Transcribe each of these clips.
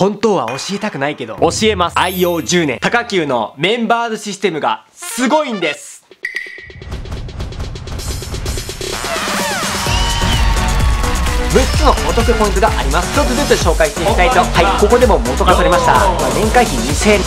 本当は教えたくないけど、教えます。愛用10年。高級のメンバーズシステムがすごいんです6つのお得ポイントがあります1つずつ紹介していきたいとはいここでも元が取れました年会費2000円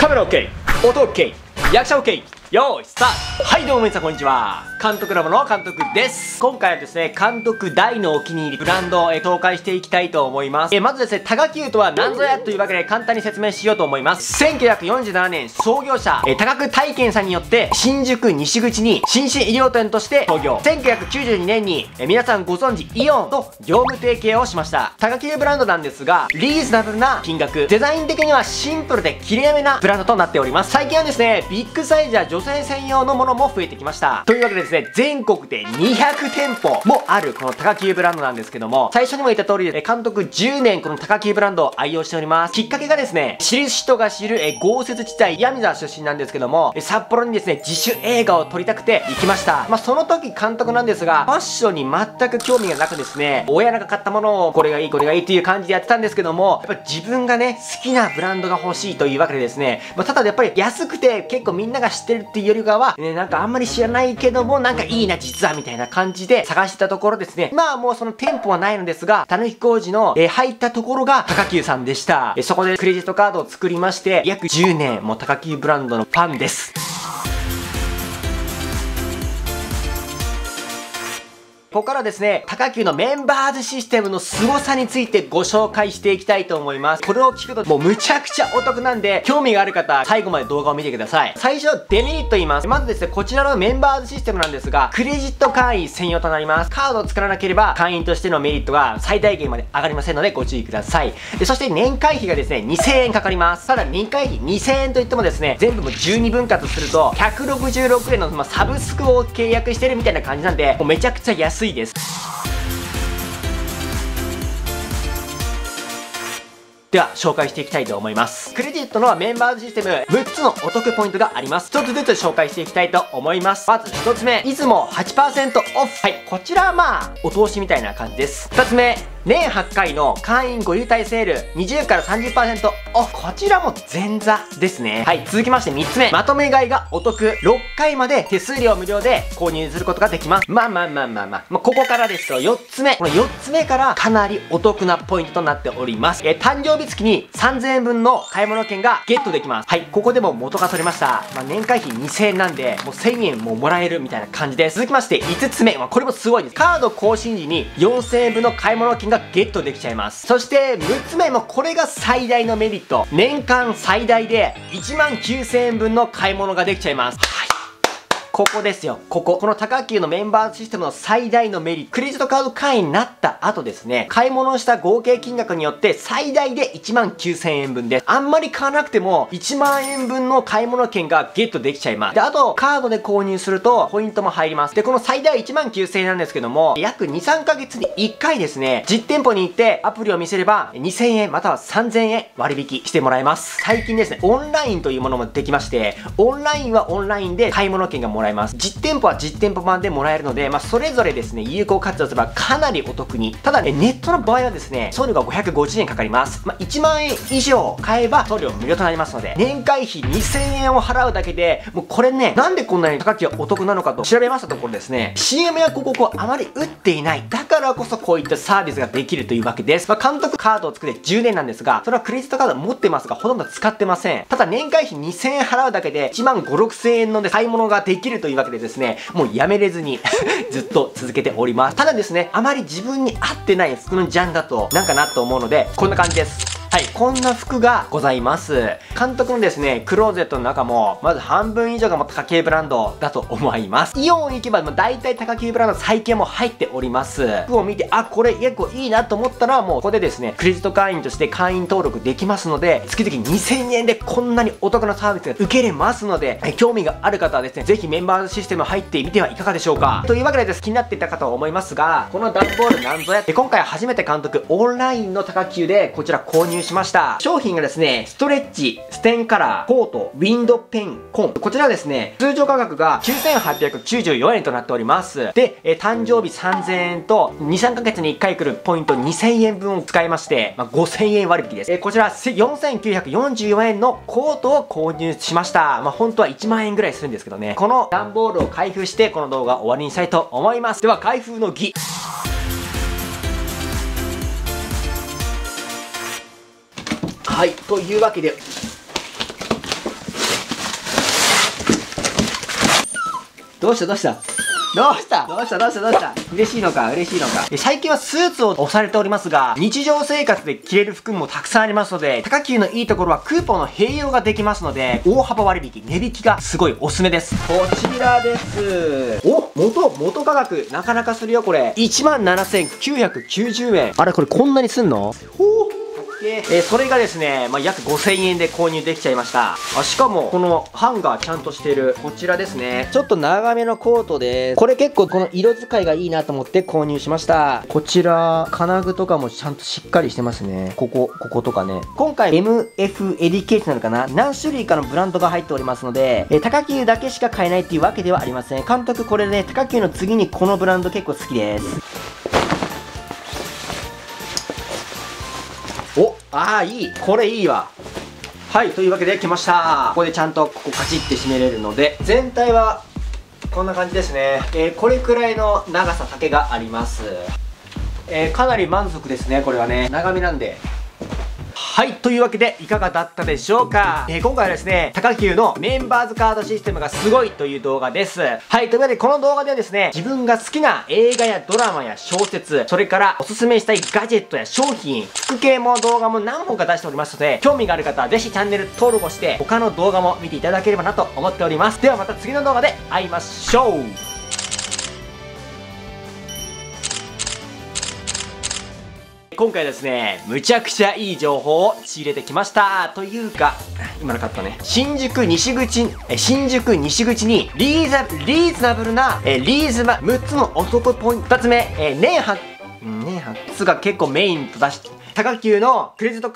カメラ OK 音 OK 役者 OK よーいスタート。はいどうも皆さんこんにちは。監督ラボの監督です。今回はですね監督大のお気に入りブランドを、紹介していきたいと思います。えまずですねタガキューとは何ぞやというわけで簡単に説明しようと思います。1947年創業者え高久体験さんによって新宿西口に新進医療店として創業。1992年にえ皆さんご存知イオンと業務提携をしました。タガキューブランドなんですがリーズナブルな金額。デザイン的にはシンプルで綺麗めなブランドとなっております。最近はですねビッグサイズや女性専用のものも増えてきました。というわけでですね全国で200店舗もあるこの高級ブランドなんですけども最初にも言った通りで監督10年この高級ブランドを愛用しております。きっかけがですね知る人が知るえ豪雪地帯闇沢出身なんですけども札幌にですね自主映画を撮りたくて行きました。まあその時監督なんですがファッションに全く興味がなくですね親らが買ったものをこれがいいこれがいいっていう感じでやってたんですけどもやっぱ自分がね好きなブランドが欲しいというわけでですね、まあ、ただやっぱり安くて結構みんなが知ってるっていうよりかは、ね、なんかあんまり知らないけどもなんかいいな実はみたいな感じで探してたところですね。まあもうその店舗はないのですがたぬき工事の、えー、入ったところが高級さんでした、えー、そこでクレジットカードを作りまして約10年もう高級ブランドのファンです。ここからですね、高級のメンバーズシステムの凄さについてご紹介していきたいと思います。これを聞くともうむちゃくちゃお得なんで、興味がある方、最後まで動画を見てください。最初、デメリット言います。まずですね、こちらのメンバーズシステムなんですが、クレジット会員専用となります。カードを作らなければ、会員としてのメリットが最大限まで上がりませんので、ご注意ください。でそして年会費がですね、2000円かかります。ただ、年会費2000円といってもですね、全部も12分割すると、166円の、ま、サブスクを契約してるみたいな感じなんで、もうめちゃくちゃ安いです。では紹介していきたいと思います。クレジットのメンバーズシステム6つのお得ポイントがあります。1つずつ紹介していきたいと思います。まず1つ目いつも8%オフ。はいこちらはまあお通しみたいな感じです。2つ目年8回の会員ご優待セール20から30%オフ。こちらも前座ですね。はい続きまして3つ目。まとめ買いがお得。6回まで手数料無料で購入することができます。まあまあまあまあまあ、まあ、ここからですと4つ目。この4つ目からかなりお得なポイントとなっております。え誕生日月に3000円分の買い物券がゲットできます。はいここでも元が取れました。まあ年会費2000円なんでもう1000円ももらえるみたいな感じです。続きまして5つ目、まあ、これもすごいです。カード更新時に4000円分の買い物券がゲットできちゃいます。そして6つ目もこれが最大のメリット。年間最大で1万9000円分の買い物ができちゃいます。ここですよ。ここ。この高級のメンバーシステムの最大のメリット。クレジットカード会員になった後ですね、買い物した合計金額によって最大で1万9000円分です。あんまり買わなくても1万円分の買い物券がゲットできちゃいます。で、あと、カードで購入するとポイントも入ります。で、この最大1万9000円なんですけども、約2、3ヶ月に1回ですね、実店舗に行ってアプリを見せれば2000円または3000円割引してもらえます。最近ですね、オンラインというものもできまして、オンラインはオンラインで買い物券がもらえもらえます。実店舗は実店舗版でもらえるので、まあ、それぞれですね、有効活用すればかなりお得に。ただね、ネットの場合はですね、送料が550円かかります。まあ、1万円以上買えば送料無料となりますので、年会費2000円を払うだけで、もうこれね、なんでこんなに高きはお得なのかと調べましたところですね、CM や広告をあまり打っていない。だからこそこういったサービスができるというわけです。まあ、監督カードを作って10年なんですが、それはクレジットカード持ってますが、ほとんど使ってません。ただ年会費2000円払うだけで、1万5、6000円の買い物ができるというわけでですね、もうやめれずに ずっと続けております。ただですね、あまり自分に合ってない服のジャンだと、なんかなと思うので、こんな感じです。はい、こんな服がございます。監督のですね、クローゼットの中も、まず半分以上がもう高級ブランドだと思います。イオン行けば、大体高級ブランド最近も入っております。服を見て、あ、これ結構いいなと思ったら、もうここでですね、クレジット会員として会員登録できますので、月々2000円でこんなにお得なサービスが受けれますので、興味がある方はですね、ぜひメンバーシステム入ってみてはいかがでしょうか。というわけでです、気になっていたかと思いますが、この段ボールなんぞやって、今回初めて監督、オンラインの高級でこちら購入しました。商品がですねストレッチステンカラーコートウィンドペンコン。こちらですね通常価格が9894円となっております。で、え誕生日3000円と23ヶ月に1回来るポイント2000円分を使いまして、まあ、5000円割引です、えこちら4944円のコートを購入しました。まあ本当は1万円ぐらいするんですけどね。この段ボールを開封してこの動画終わりにしたいと思います。では開封の儀。はい、というわけで、どうした？どうした？どうした？どうした？どうした？どうした？嬉しいのか？嬉しいのか？最近はスーツを押されておりますが、日常生活で着れる服もたくさんありますので、高級のいいところはクーポンの併用ができますので、大幅割引、値引きがすごいおすすめです。こちらです。お元、元価格、なかなかするよこれ。17,990円。あれこれこんなにすんの？ほうえー、それがですね、まあ、約5000円で購入できちゃいました。あしかもこのハンガーちゃんとしてるこちらですね。ちょっと長めのコートです。これ結構この色使いがいいなと思って購入しました。こちら金具とかもちゃんとしっかりしてますね。こここことかね。今回 MF エディケートなのかな。何種類かのブランドが入っておりますので、えー、高級だけしか買えないっていうわけではありません。監督これね高級の次にこのブランド結構好きですああいい。これいいわ。はいというわけで来ました。ここでちゃんとここカチッて締めれるので全体はこんな感じですね、えー、これくらいの長さ丈があります。えー、かなり満足ですねこれはね。長めなんで。はい、というわけでいかがだったでしょうか、えー、今回はですね、高級のメンバーズカードシステムがすごいという動画です。はい、というわけでこの動画ではですね、自分が好きな映画やドラマや小説、それからおすすめしたいガジェットや商品、服系も動画も何本か出しておりますので、興味がある方はぜひチャンネル登録をして、他の動画も見ていただければなと思っております。ではまた次の動画で会いましょう今回ですね、むちゃくちゃいい情報を仕入れてきました。というか、今のカットね。新宿西口、え新宿西口にリーザ、リーズナブルな、えリーズマ、6つのお得ポイント。2つ目、え年8、年8つが結構メインと出し、高級のクレジット